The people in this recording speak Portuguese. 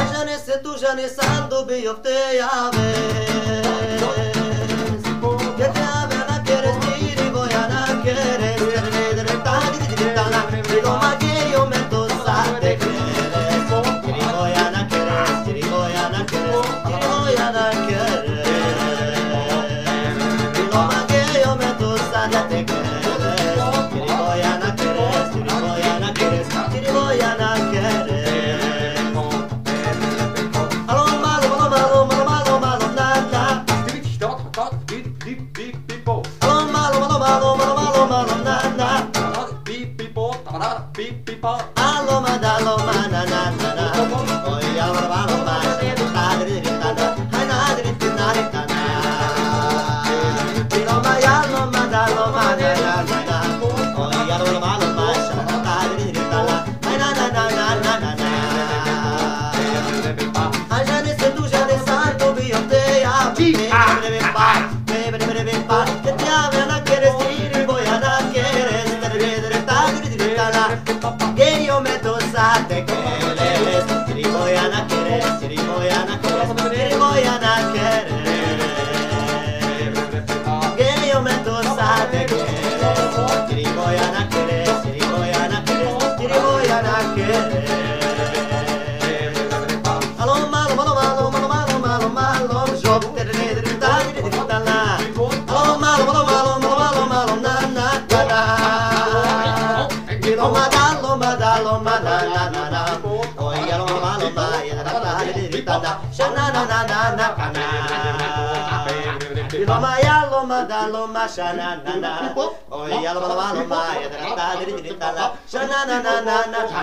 Ajane se tu jane saldu bi ofte Alô, mandalo, mandalo. Loma ya loma da loma shana na na Oh ya loma loma loma ya da da da da da da shana na na na na na